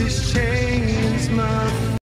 this chair.